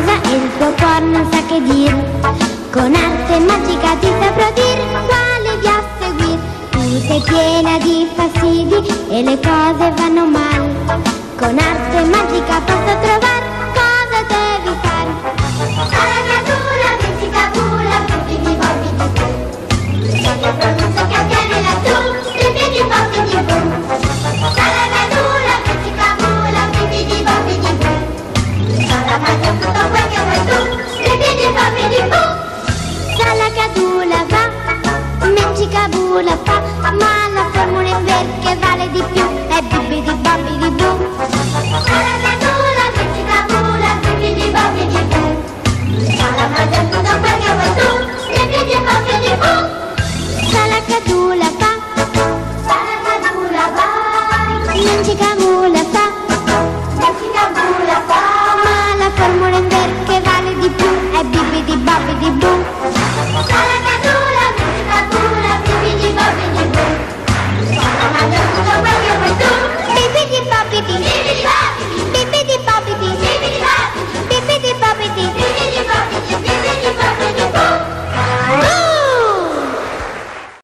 confusa e il tuo cuore non sa che dir. Con arte magica ti saprò dir quale via seguir. Tu sei piena di fastidi e le cose vanno male. Con arte magica bula fa, ma la formula in ver che vale di più. È bibi di bobbi di blu. Sala cadula, magica bula, bibi di bobbi di blu. Sala mangia tutto quel che vuoi tu, nei piedi Yippee! Yippee!